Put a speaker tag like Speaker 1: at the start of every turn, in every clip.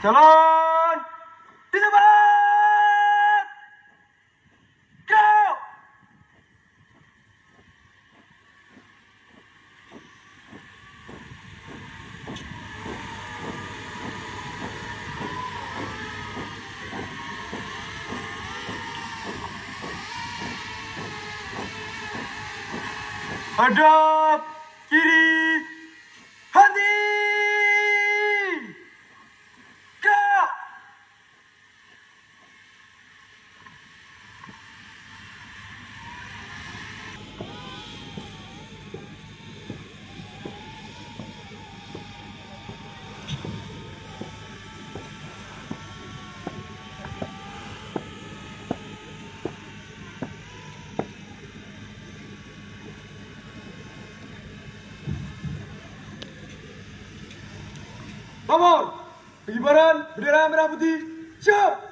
Speaker 1: Jalan. Di tempat. Go. Hadap kiri Bangun. Pengibaran bendera merah putih. Siap.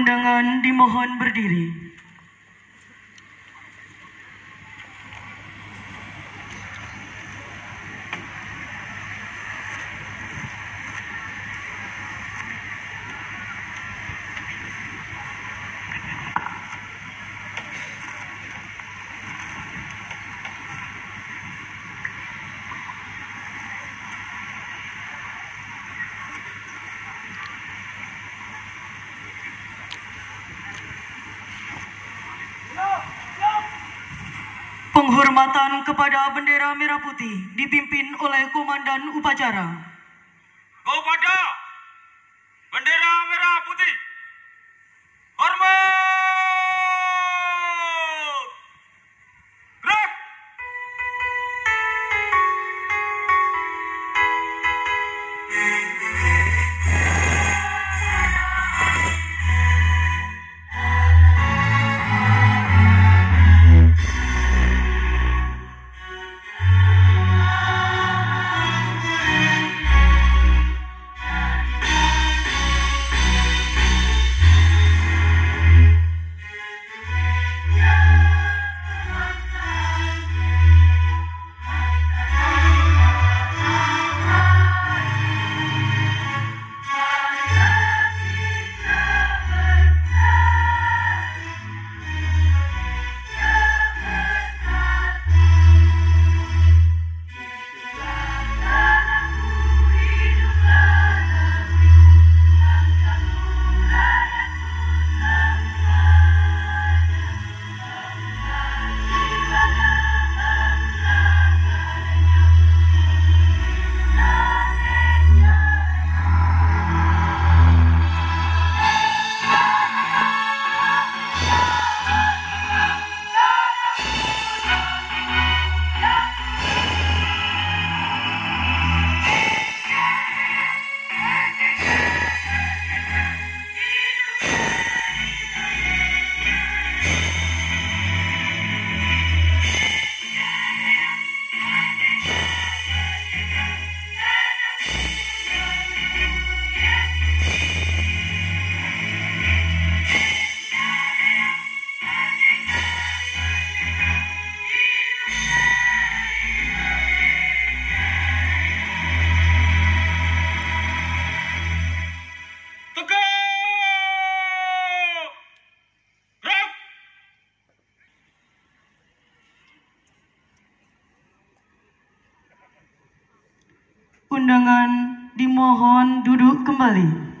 Speaker 2: Undangan dimohon berdiri. Penghormatan kepada bendera merah putih dipimpin oleh Komandan Upacara. Undangan dimohon duduk kembali.